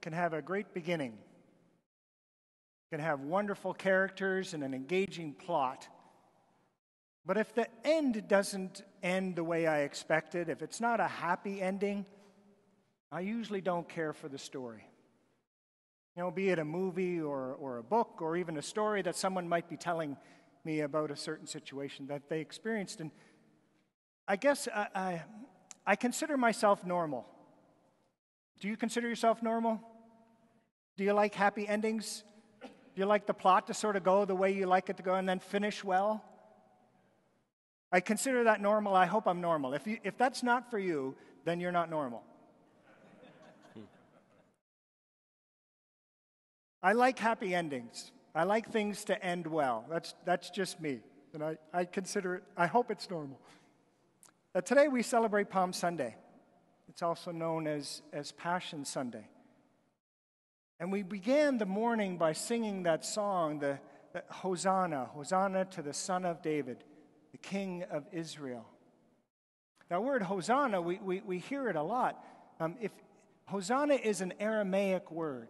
can have a great beginning, can have wonderful characters and an engaging plot. But if the end doesn't end the way I expected, if it's not a happy ending, I usually don't care for the story. You know, be it a movie or, or a book or even a story that someone might be telling me about a certain situation that they experienced. And I guess I, I, I consider myself normal. Do you consider yourself normal? Do you like happy endings? Do you like the plot to sort of go the way you like it to go and then finish well? I consider that normal. I hope I'm normal. If, you, if that's not for you, then you're not normal. I like happy endings. I like things to end well. That's, that's just me. And I, I consider it, I hope it's normal. Uh, today we celebrate Palm Sunday. It's also known as, as Passion Sunday. And we began the morning by singing that song, the, the Hosanna, Hosanna to the Son of David, the King of Israel. That word Hosanna, we, we, we hear it a lot. Um, if, Hosanna is an Aramaic word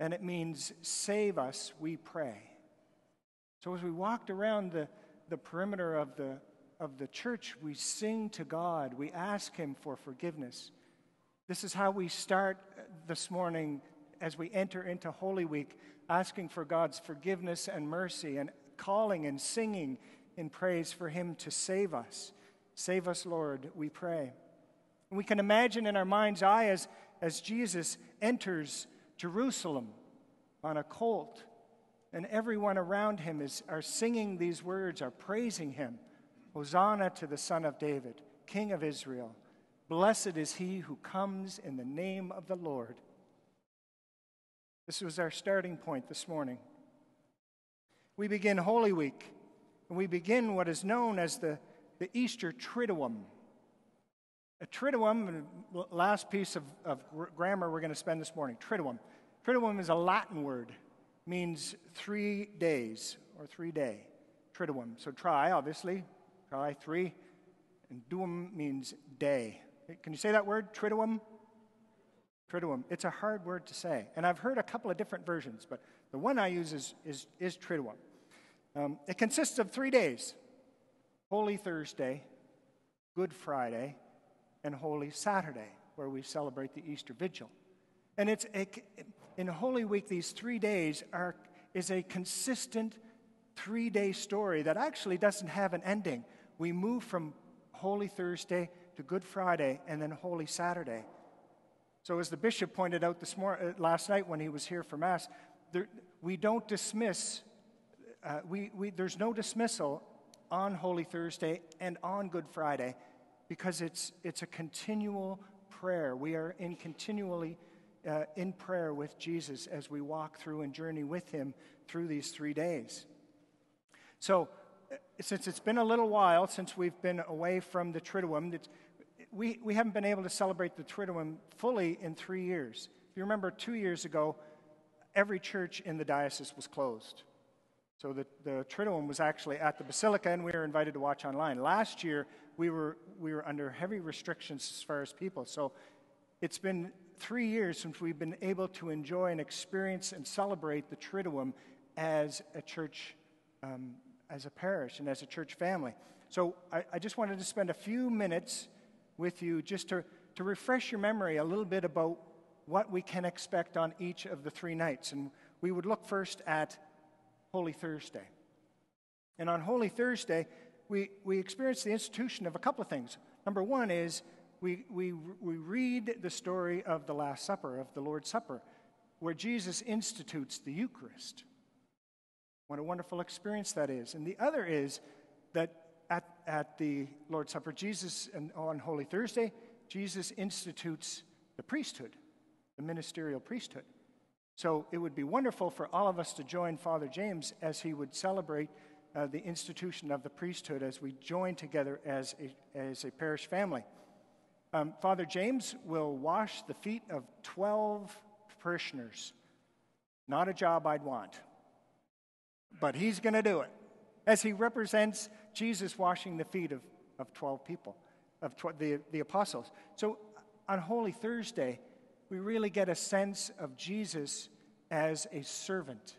and it means save us, we pray. So as we walked around the, the perimeter of the, of the church, we sing to God, we ask Him for forgiveness. This is how we start uh, this morning as we enter into Holy Week, asking for God's forgiveness and mercy, and calling and singing in praise for Him to save us. Save us, Lord, we pray. And we can imagine in our mind's eye as, as Jesus enters Jerusalem on a colt, and everyone around him is, are singing these words, are praising him. Hosanna to the Son of David, King of Israel. Blessed is he who comes in the name of the Lord. This was our starting point this morning. We begin Holy Week, and we begin what is known as the, the Easter Triduum. A triduum, last piece of, of grammar we're going to spend this morning, triduum. Triduum is a Latin word, means three days or three day. Triduum. So try, obviously, try three. And duum means day. Can you say that word, triduum? Triduum. It's a hard word to say. And I've heard a couple of different versions, but the one I use is, is, is triduum. Um, it consists of three days Holy Thursday, Good Friday, and Holy Saturday, where we celebrate the Easter Vigil. And it's a, in Holy Week, these three days are, is a consistent three day story that actually doesn't have an ending. We move from Holy Thursday to Good Friday and then Holy Saturday. So, as the bishop pointed out this uh, last night when he was here for Mass, there, we don't dismiss, uh, we, we, there's no dismissal on Holy Thursday and on Good Friday because it's, it's a continual prayer. We are in continually uh, in prayer with Jesus as we walk through and journey with him through these three days. So, since it's been a little while since we've been away from the Triduum, we, we haven't been able to celebrate the Triduum fully in three years. If you remember, two years ago, every church in the diocese was closed. So the, the Triduum was actually at the Basilica, and we were invited to watch online. Last year, we were, we were under heavy restrictions as far as people. So it's been three years since we've been able to enjoy and experience and celebrate the Triduum as a church, um, as a parish, and as a church family. So I, I, just wanted to spend a few minutes with you just to, to refresh your memory a little bit about what we can expect on each of the three nights. And we would look first at Holy Thursday. And on Holy Thursday, we, we experience the institution of a couple of things. Number one is we, we, we read the story of the Last Supper, of the Lord's Supper, where Jesus institutes the Eucharist. What a wonderful experience that is. And the other is that at, at the Lord's Supper, Jesus, and on Holy Thursday, Jesus institutes the priesthood, the ministerial priesthood. So it would be wonderful for all of us to join Father James as he would celebrate uh, the institution of the priesthood as we join together as a, as a parish family. Um, Father James will wash the feet of 12 parishioners. Not a job I'd want, but he's going to do it as he represents Jesus washing the feet of, of 12 people, of the, the apostles. So on Holy Thursday, we really get a sense of Jesus as a servant,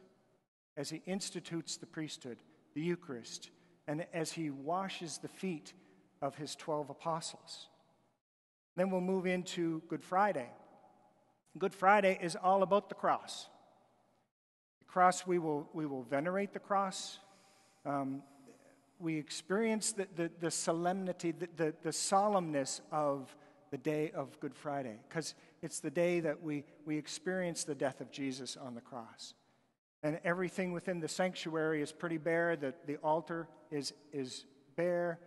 as he institutes the priesthood, the Eucharist, and as he washes the feet of his 12 apostles. Then we'll move into Good Friday. Good Friday is all about the cross. Cross, we will, we will venerate the cross. Um, we experience the, the, the solemnity, the, the, the solemnness of the day of Good Friday, because it's the day that we, we experience the death of Jesus on the cross. And everything within the sanctuary is pretty bare, the, the altar is, is bare.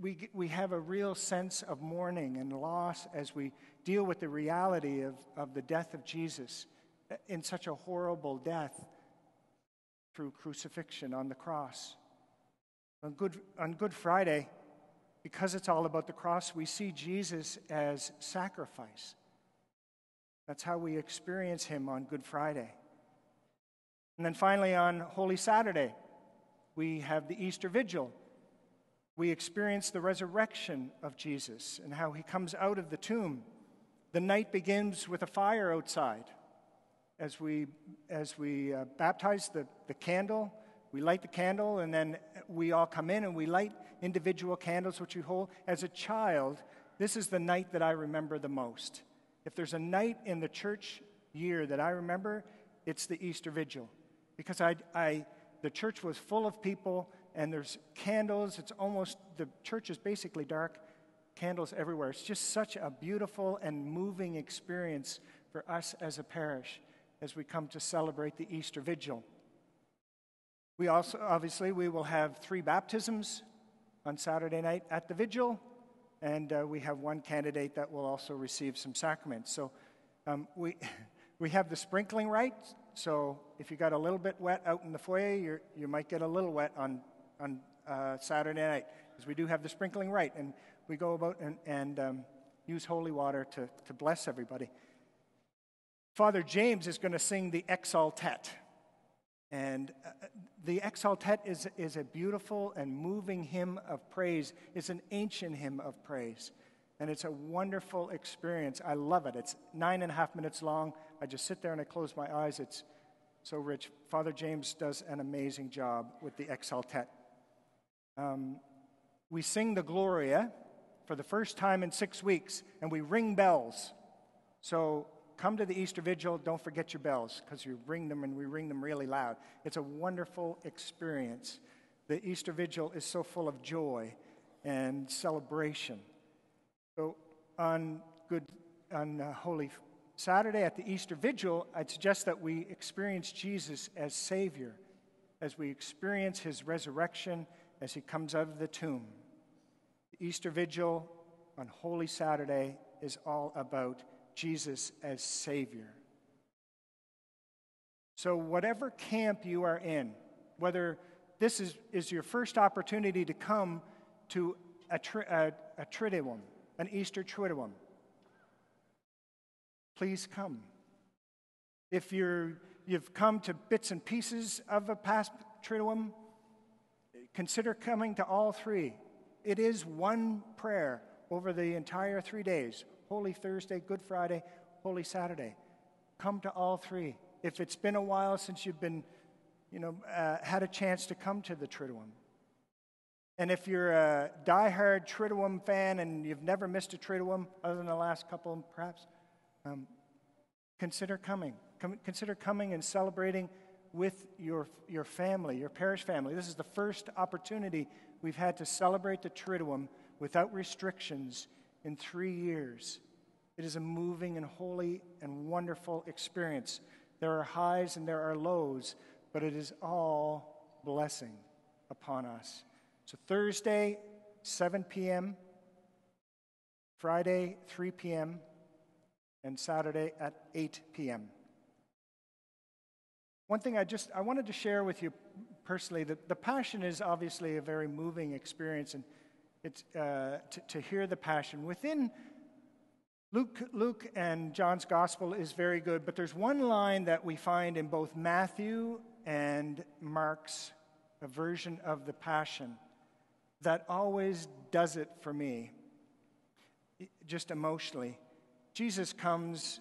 We, we have a real sense of mourning and loss as we deal with the reality of, of the death of Jesus in such a horrible death through crucifixion on the cross. On Good, on Good Friday, because it's all about the cross, we see Jesus as sacrifice. That's how we experience him on Good Friday. And then finally, on Holy Saturday, we have the Easter Vigil. We experience the resurrection of Jesus and how he comes out of the tomb. The night begins with a fire outside. As we, as we uh, baptize the, the candle, we light the candle, and then we all come in and we light individual candles which we hold. As a child, this is the night that I remember the most. If there's a night in the church year that I remember, it's the Easter Vigil. Because I, I, the church was full of people, and there's candles. It's almost, the church is basically dark, candles everywhere. It's just such a beautiful and moving experience for us as a parish as we come to celebrate the Easter Vigil. We also, obviously, we will have three baptisms on Saturday night at the vigil, and uh, we have one candidate that will also receive some sacraments. So um, we, we have the sprinkling rite. So if you got a little bit wet out in the foyer, you you might get a little wet on, on uh, Saturday night, because we do have the sprinkling rite, and we go about and, and um, use holy water to, to bless everybody. Father James is going to sing the Exsultet. And uh, the Exsultet is, is a beautiful and moving hymn of praise. It's an ancient hymn of praise. And it's a wonderful experience. I love it. It's nine and a half minutes long. I just sit there and I close my eyes. It's so rich. Father James does an amazing job with the Exsultet. Um, we sing the Gloria for the first time in six weeks, and we ring bells. So come to the Easter Vigil, don't forget your bells because you ring them and we ring them really loud. It's a wonderful experience. The Easter Vigil is so full of joy and celebration. So on good on uh, Holy Saturday at the Easter Vigil, I'd suggest that we experience Jesus as Savior, as we experience His resurrection as He comes out of the tomb. The Easter Vigil on Holy Saturday is all about Jesus as Savior. So, whatever camp you are in, whether this is, is your first opportunity to come to a, tri- a, a Triduum, an Easter Triduum, please come. If you're, you've come to bits and pieces of a past Triduum, consider coming to all three. It is one prayer over the entire three days Holy Thursday, Good Friday, Holy Saturday. Come to all three. If it's been a while since you've been, you know, uh, had a chance to come to the Triduum. And if you're a diehard Triduum fan and you've never missed a Triduum other than the last couple, perhaps, um, consider coming. Come, consider coming and celebrating with your, your family, your parish family. This is the first opportunity we've had to celebrate the Triduum without restrictions in three years. It is a moving and holy and wonderful experience. There are highs and there are lows, but it is all blessing upon us. So, Thursday, 7 p.m., Friday, 3 p.m., and Saturday at 8 p.m. One thing I just I wanted to share with you personally that the passion is obviously a very moving experience and it's, uh, to, to hear the passion. Within Luke, Luke and John's gospel is very good, but there's one line that we find in both Matthew and Mark's version of the passion that always does it for me, just emotionally. Jesus comes,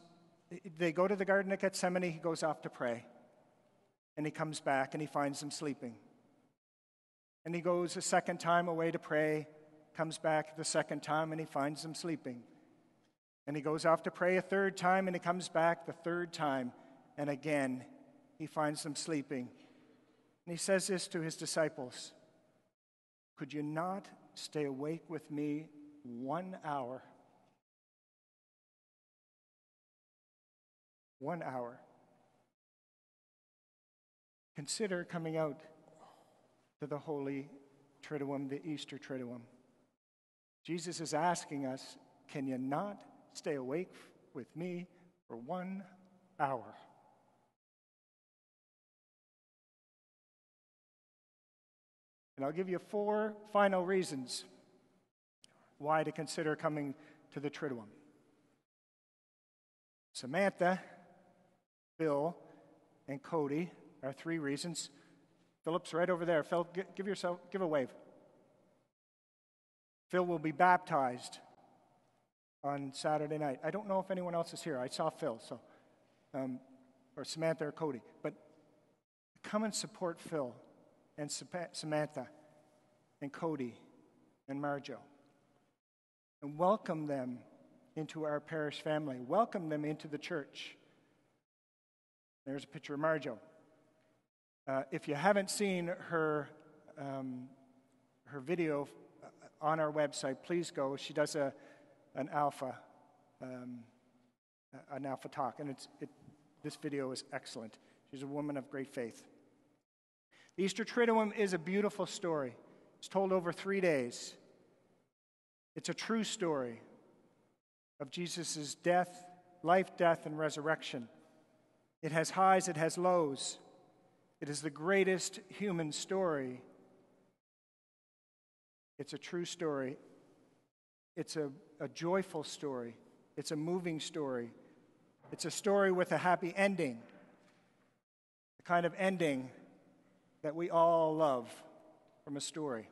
they go to the Garden of Gethsemane, he goes off to pray. And he comes back and he finds them sleeping. And he goes a second time away to pray, comes back the second time, and he finds them sleeping. And he goes off to pray a third time, and he comes back the third time, and again he finds them sleeping. And he says this to his disciples Could you not stay awake with me one hour? One hour. Consider coming out to the Holy Triduum, the Easter Triduum. Jesus is asking us, Can you not stay awake with me for one hour? And I'll give you four final reasons why to consider coming to the Triduum. Samantha, Bill, and Cody are three reasons. Philip's right over there. Phil, give yourself, give a wave. Phil will be baptized on Saturday night. I don't know if anyone else is here. I saw Phil, so um, or Samantha or Cody, but come and support Phil and Samantha and Cody and Marjo, and welcome them into our parish family. Welcome them into the church. There's a picture of Marjo. Uh, if you haven't seen her, um, her video on our website, please go. She does a, an alpha, um, an alpha talk, and it's, it, this video is excellent. She's a woman of great faith. The Easter Triduum is a beautiful story. It's told over three days. It's a true story of Jesus' death, life, death, and resurrection. It has highs, it has lows. It is the greatest human story. It's a true story. It's a, a joyful story. It's a moving story. It's a story with a happy ending, the kind of ending that we all love from a story.